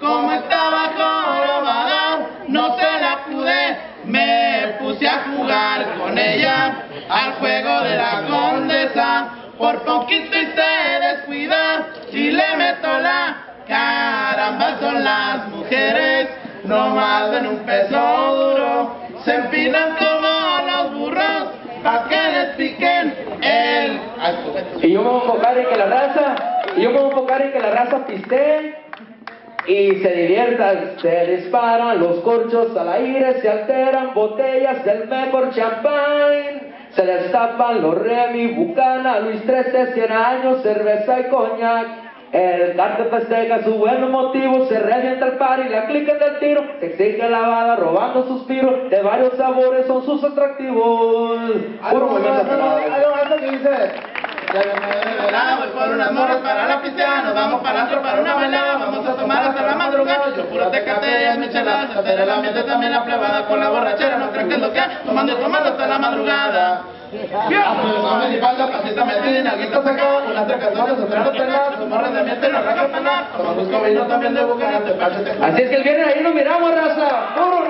Como estaba jorobada, no se la pude, me puse a jugar con ella al juego de la condesa. Por poquito y se descuida, si le meto la caramba son las mujeres, no más en un peso duro, se empinan como los burros, pa' que les piquen el... Y yo me voy a enfocar en que la raza, y yo me voy a enfocar en que la raza pistee y se divierta, se disparan los corchos al aire, se alteran botellas del mejor champán, se destapan los Remy, Bucana, Luis XIII, 100 años, cerveza y coñac. El carte festeja su buen motivo, se revienta el par y la clica del tiro, se exige lavada, robando suspiros, de varios sabores son sus atractivos. Puro movimiento bailada, vamos a tomar hasta la tecate y micheladas, hacer el ambiente también la plebada, con la borrachera no creen que es lo que tomando y tomando hasta la madrugada. Vamos pasita de miente, no tomamos vino también de te te Así es que el viernes ahí nos miramos, raza. ¡Puro